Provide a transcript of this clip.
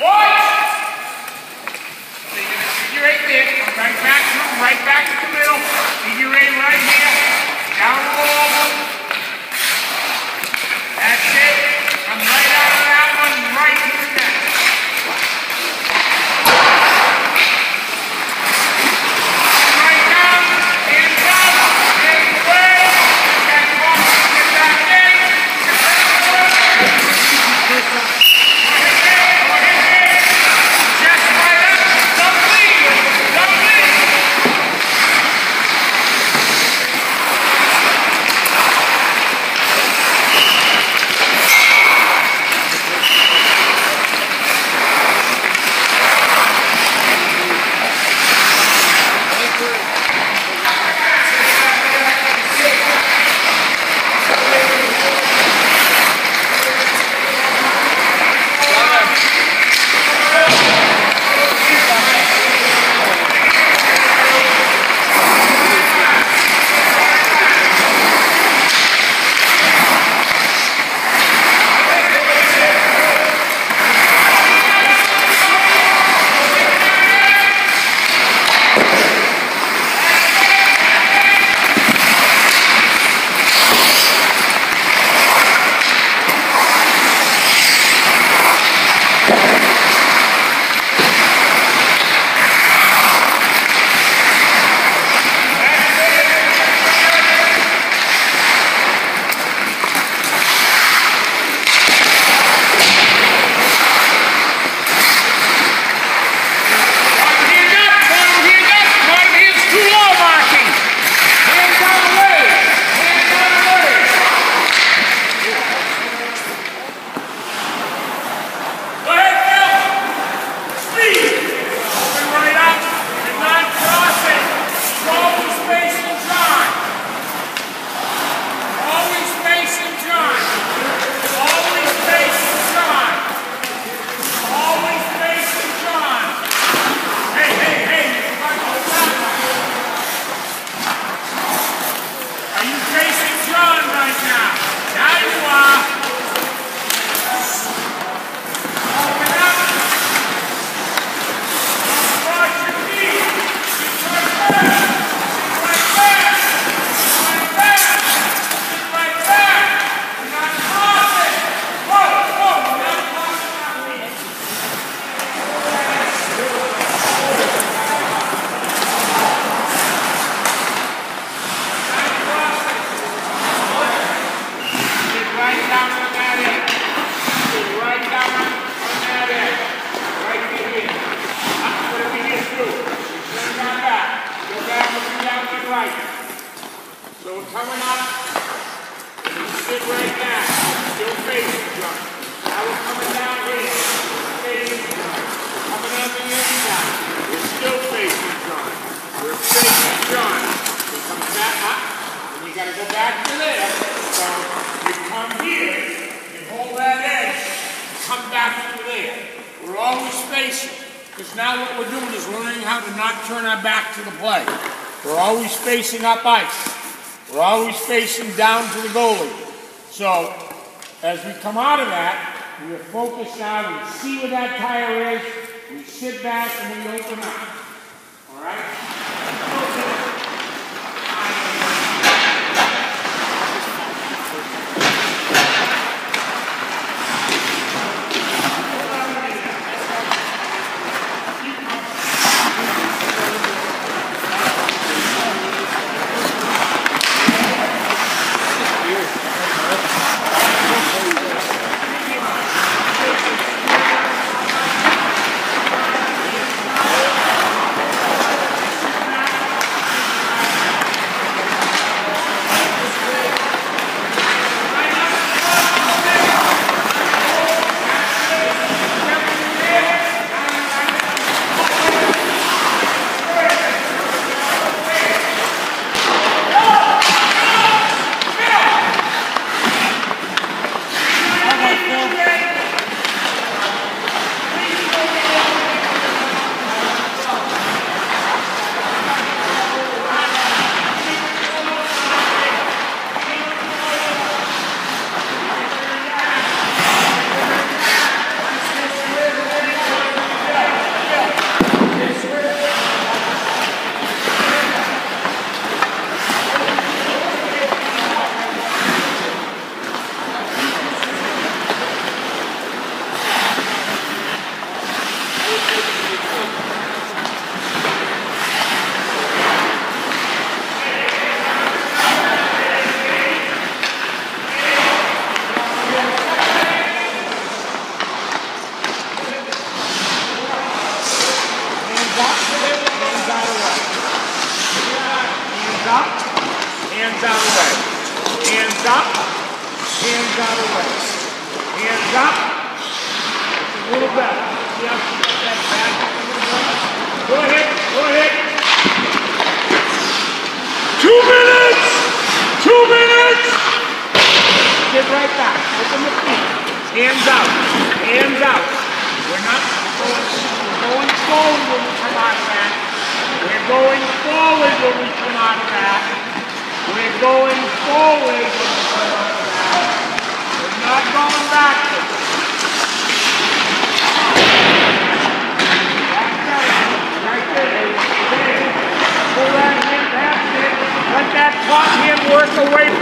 What? So coming up, you sit right back, still facing the drum. Now we're coming down here, facing the drum. Coming up in the inside, we're still facing the drum. We're facing the drum. We come back up, and you gotta go back to there. So you come here, and hold that edge, come back to there. We're always facing. Because now what we're doing is learning how to not turn our back to the play. We're always facing up ice. We're always facing down to the goalie. So as we come out of that, we are focused now, we see where that tire is, we sit back and we open up. Hands out away. Hands up, hands out away. Hands up. A little better. See how she that back? Go ahead, go ahead. Two minutes! Two minutes! Get right back. Open the feet. Hands out. Hands out. We're not going, we're going forward when we come out of that. We're going forward when we come out of that. We're going forward. We're not going backwards. That it. Let that top hand work away.